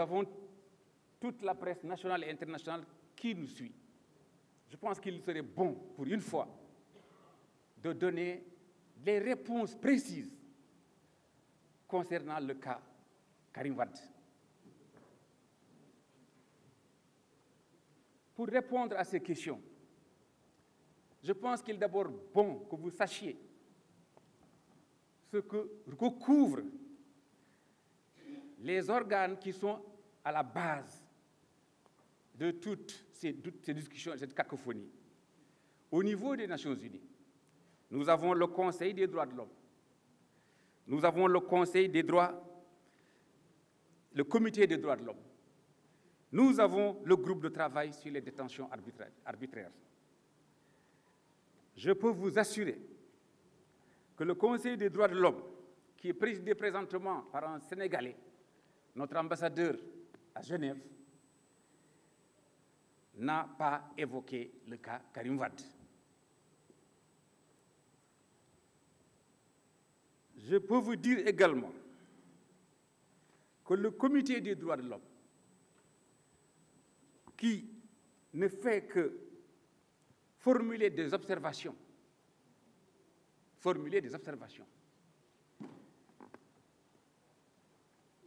avons toute la presse nationale et internationale qui nous suit. Je pense qu'il serait bon, pour une fois, de donner des réponses précises concernant le cas Karim Wad. Pour répondre à ces questions, je pense qu'il est d'abord bon que vous sachiez ce que recouvrent les organes qui sont à la base de toutes ces, toutes ces discussions, cette cacophonie. Au niveau des Nations Unies, nous avons le Conseil des droits de l'homme, nous avons le Conseil des droits, le Comité des droits de l'homme, nous avons le groupe de travail sur les détentions arbitraires. Je peux vous assurer que le Conseil des droits de l'homme, qui est présidé présentement par un Sénégalais, notre ambassadeur Genève, n'a pas évoqué le cas Karim Wad. Je peux vous dire également que le comité des droits de l'homme, qui ne fait que formuler des observations, formuler des observations,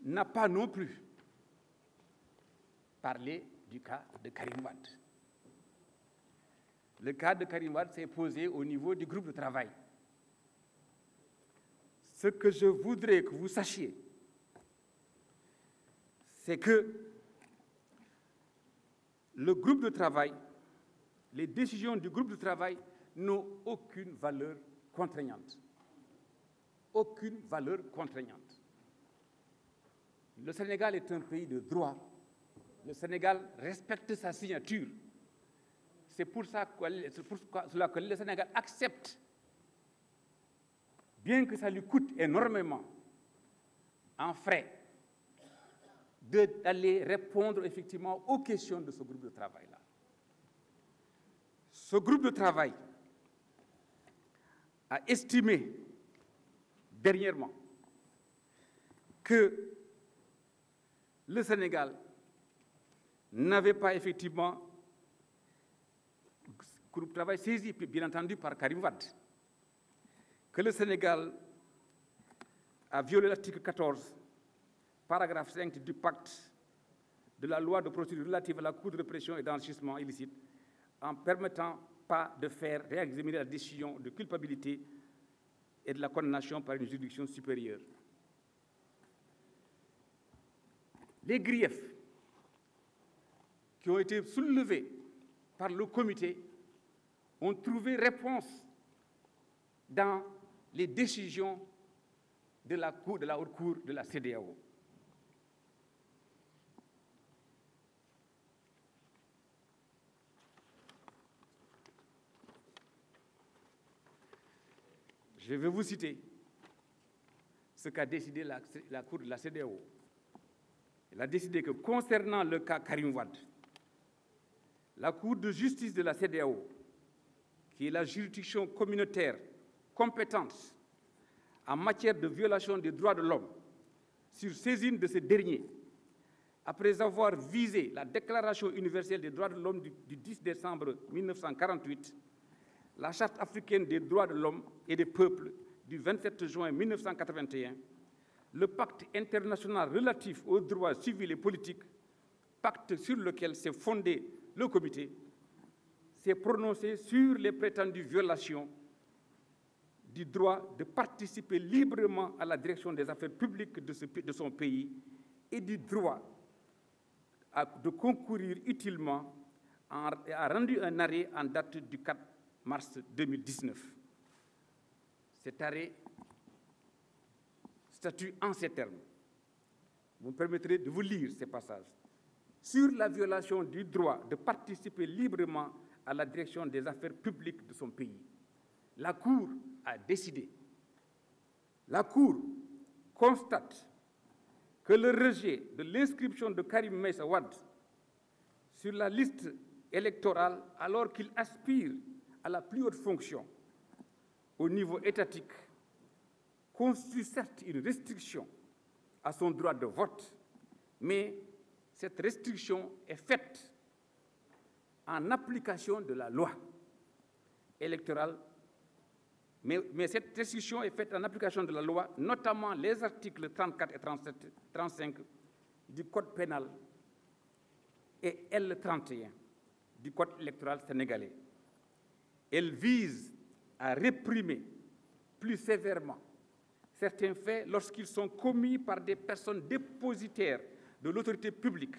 n'a pas non plus parlé du cas de Karim Wad. Le cas de Karim Wad s'est posé au niveau du groupe de travail. Ce que je voudrais que vous sachiez, c'est que le groupe de travail, les décisions du groupe de travail n'ont aucune valeur contraignante. Aucune valeur contraignante. Le Sénégal est un pays de droit. Le Sénégal respecte sa signature. C'est pour, ça que, cela que le Sénégal accepte, bien que ça lui coûte énormément en frais, d'aller répondre effectivement aux questions de ce groupe de travail-là. Ce groupe de travail a estimé dernièrement que le Sénégal n'avait pas effectivement groupe travail saisi, bien entendu, par Karim Wad, que le Sénégal a violé l'article 14 paragraphe 5 du pacte de la loi de procédure relative à la Cour de répression et d'enrichissement illicite en permettant pas de faire réexaminer la décision de culpabilité et de la condamnation par une juridiction supérieure. Les griefs qui ont été soulevés par le comité ont trouvé réponse dans les décisions de la, cour, de la haute cour de la CDAO. Je vais vous citer ce qu'a décidé la, la, Cour de la CDAO. Elle a décidé que concernant le cas Karim Wad, la Cour de justice de la CDAO, qui est la juridiction communautaire compétente en matière de violation des droits de l'homme, sur saisine de ce dernier, après avoir visé la Déclaration universelle des droits de l'homme du, du 10 décembre 1948, la Charte africaine des droits de l'homme et des peuples du 27 juin 1981, le pacte international relatif aux droits civils et politiques, pacte sur lequel s'est fondé le comité, s'est prononcé sur les prétendues violations du droit de participer librement à la direction des affaires publiques de, son pays et du droit de concourir utilement, en, a rendu un arrêt en date du 4 mars 2019. Cet arrêt statue en ces termes. Vous me permettrez de vous lire ces passages. Sur la violation du droit de participer librement à la direction des affaires publiques de son pays, la Cour a décidé. La Cour constate que le rejet de l'inscription de Karim Meïssa Wad sur la liste électorale alors qu'il aspire à la plus haute fonction au niveau étatique constitue certes une restriction à son droit de vote, mais cette restriction est faite en application de la loi électorale, mais, cette restriction est faite en application de la loi, notamment les articles 34 et 37, 35 du Code pénal et L31 du Code électoral sénégalais. Elle vise à réprimer plus sévèrement certains faits lorsqu'ils sont commis par des personnes dépositaires de l'autorité publique.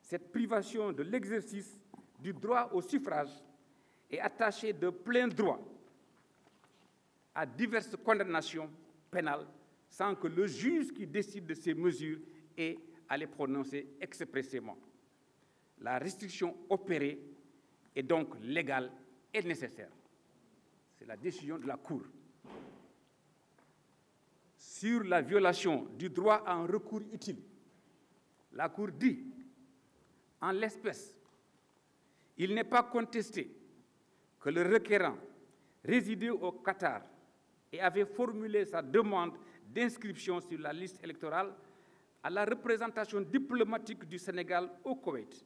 Cette privation de l'exercice du droit au suffrage est attachée de plein droit à diverses condamnations pénales sans que le juge qui décide de ces mesures ait à les prononcer expressément. La restriction opérée est donc légale et nécessaire. C'est la décision de la Cour. Sur la violation du droit à un recours utile, la Cour dit, en l'espèce, il n'est pas contesté que le requérant résidait au Qatar et avait formulé sa demande d'inscription sur la liste électorale à la représentation diplomatique du Sénégal au Koweït.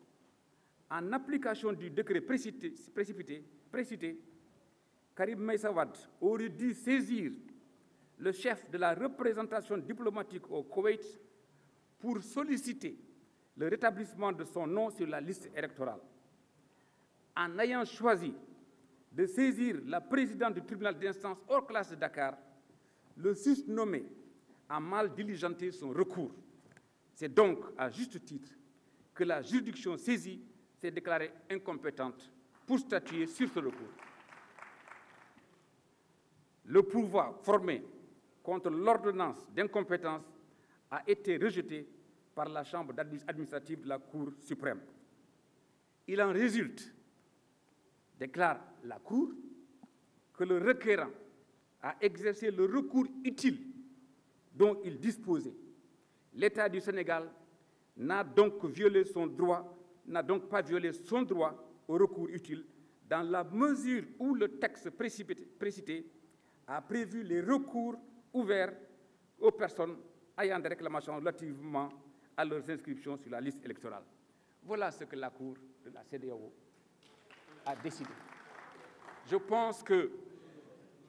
En application du décret précité, précipité, précité Karim Meissawad aurait dû saisir le chef de la représentation diplomatique au Koweït pour solliciter le rétablissement de son nom sur la liste électorale. En ayant choisi de saisir la présidente du tribunal d'instance hors classe de Dakar, le nommé a mal diligenté son recours. C'est donc à juste titre que la juridiction saisie s'est déclarée incompétente pour statuer sur ce recours. Le pouvoir formé contre l'ordonnance d'incompétence a été rejeté par la Chambre administrative de la Cour suprême. Il en résulte, déclare la Cour, que le requérant a exercé le recours utile dont il disposait. L'État du Sénégal n'a donc n'a donc pas violé son droit au recours utile dans la mesure où le texte précité a prévu les recours ouverts aux personnes ayant des réclamations relativement à leurs inscriptions sur la liste électorale. Voilà ce que la Cour de la CDAO a décidé. Je pense que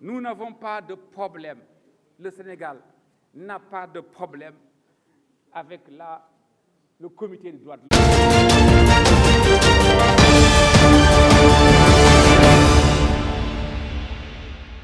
nous n'avons pas de problème. Le Sénégal n'a pas de problème avec le comité des droits de l'homme.